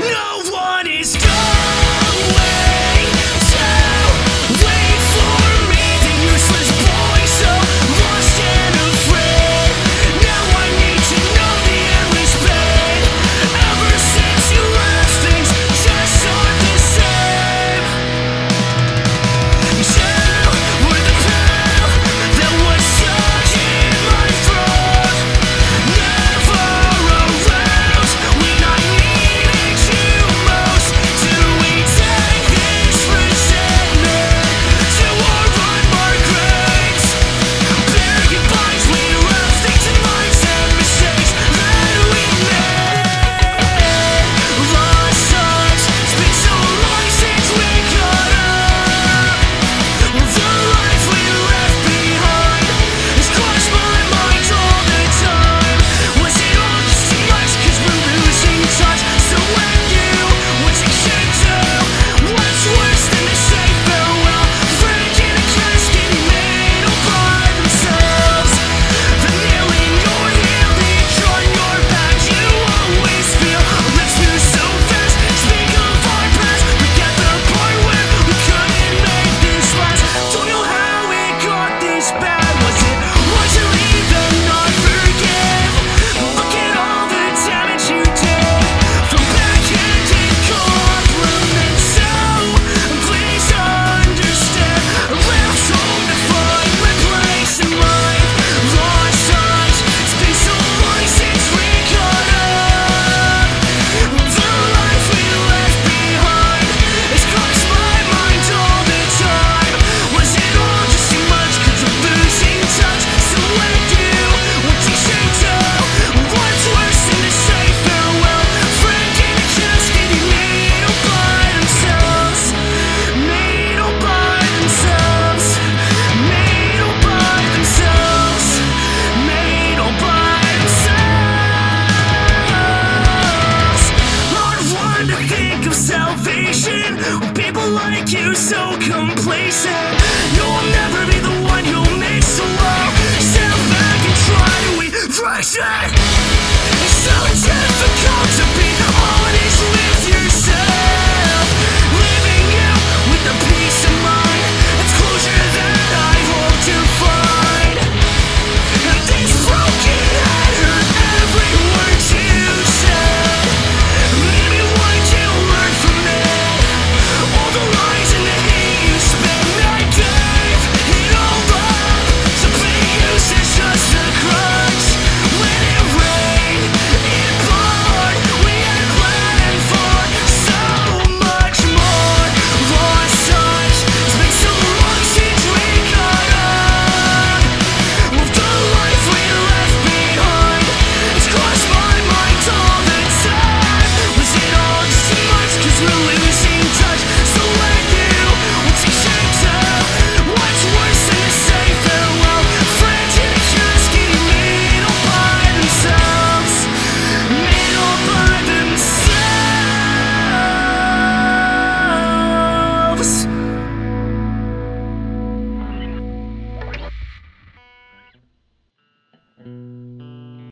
No one is complacent People like you so complacent. You'll never be the one who makes the world Stand back and try to erase it. It's so difficult to be all